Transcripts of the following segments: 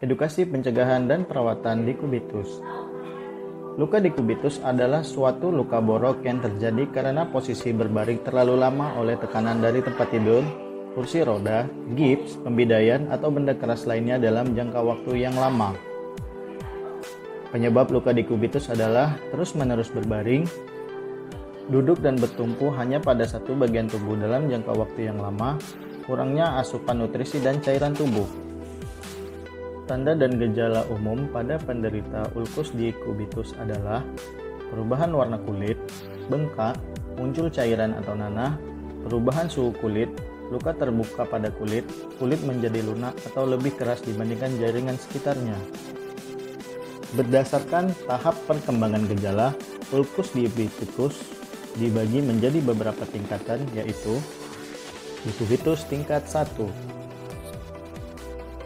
Edukasi pencegahan dan perawatan dikubitus. Luka dikubitus adalah suatu luka borok yang terjadi karena posisi berbaring terlalu lama oleh tekanan dari tempat tidur, kursi roda, gips, pembidaian, atau benda keras lainnya dalam jangka waktu yang lama. Penyebab luka dikubitus adalah terus-menerus berbaring, duduk dan bertumpu hanya pada satu bagian tubuh dalam jangka waktu yang lama, kurangnya asupan nutrisi dan cairan tubuh. Tanda dan gejala umum pada penderita ulkus dikubitus adalah perubahan warna kulit, bengkak, muncul cairan atau nanah, perubahan suhu kulit, luka terbuka pada kulit, kulit menjadi lunak atau lebih keras dibandingkan jaringan sekitarnya. Berdasarkan tahap perkembangan gejala, ulkus dikubitus dibagi menjadi beberapa tingkatan yaitu dikubitus tingkat 1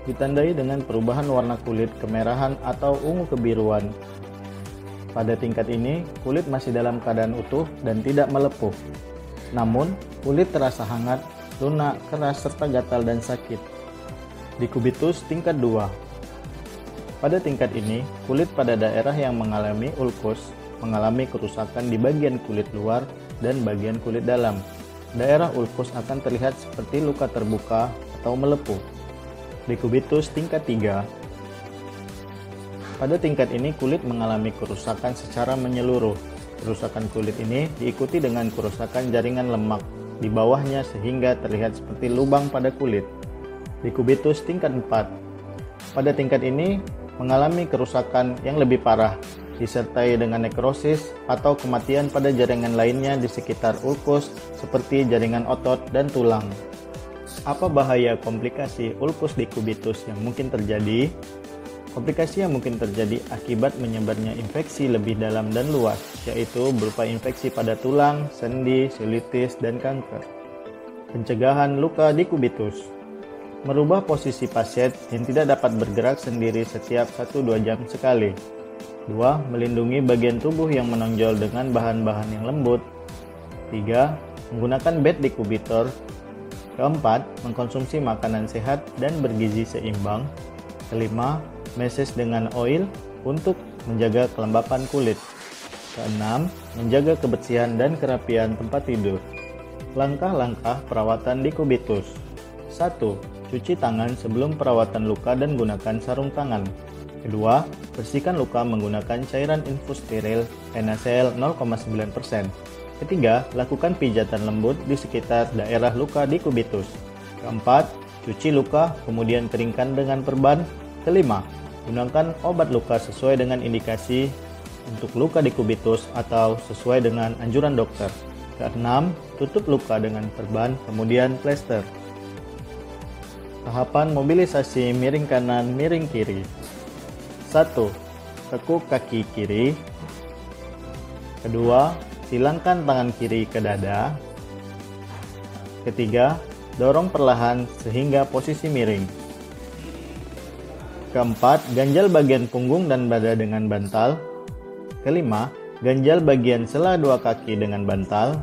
ditandai dengan perubahan warna kulit kemerahan atau ungu kebiruan. Pada tingkat ini, kulit masih dalam keadaan utuh dan tidak melepuh. Namun, kulit terasa hangat, lunak, keras, serta gatal dan sakit. Di kubitus tingkat 2. Pada tingkat ini, kulit pada daerah yang mengalami ulkus mengalami kerusakan di bagian kulit luar dan bagian kulit dalam. Daerah ulkus akan terlihat seperti luka terbuka atau melepuh. Dekubitus tingkat 3 Pada tingkat ini kulit mengalami kerusakan secara menyeluruh. Kerusakan kulit ini diikuti dengan kerusakan jaringan lemak di bawahnya sehingga terlihat seperti lubang pada kulit. Dekubitus tingkat 4 Pada tingkat ini mengalami kerusakan yang lebih parah disertai dengan nekrosis atau kematian pada jaringan lainnya di sekitar ulkus seperti jaringan otot dan tulang. Apa bahaya komplikasi ulkus dekubitus yang mungkin terjadi? Komplikasi yang mungkin terjadi akibat menyebarnya infeksi lebih dalam dan luas, yaitu berupa infeksi pada tulang, sendi, silitis, dan kanker. Pencegahan luka dekubitus merubah posisi pasien yang tidak dapat bergerak sendiri setiap 1-2 jam sekali. 2. Melindungi bagian tubuh yang menonjol dengan bahan-bahan yang lembut. 3. Menggunakan bed dekubitor Keempat, mengkonsumsi makanan sehat dan bergizi seimbang. Kelima, meses dengan oil untuk menjaga kelembapan kulit. Keenam, menjaga kebersihan dan kerapian tempat tidur. Langkah-langkah perawatan di kubitus. 1. Cuci tangan sebelum perawatan luka dan gunakan sarung tangan. Kedua, bersihkan luka menggunakan cairan infus steril NaCl 0,9%. Ketiga, lakukan pijatan lembut di sekitar daerah luka di kubitus. Keempat, cuci luka, kemudian keringkan dengan perban. Kelima, gunakan obat luka sesuai dengan indikasi untuk luka di kubitus atau sesuai dengan anjuran dokter. Keenam, tutup luka dengan perban, kemudian plester. Tahapan mobilisasi miring kanan, miring kiri. 1. Tekuk kaki kiri. Kedua, silangkan tangan kiri ke dada. Ketiga, dorong perlahan sehingga posisi miring. Keempat, ganjal bagian punggung dan dada dengan bantal. Kelima, ganjal bagian sela dua kaki dengan bantal.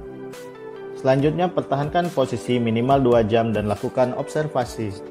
Selanjutnya, pertahankan posisi minimal 2 jam dan lakukan observasi.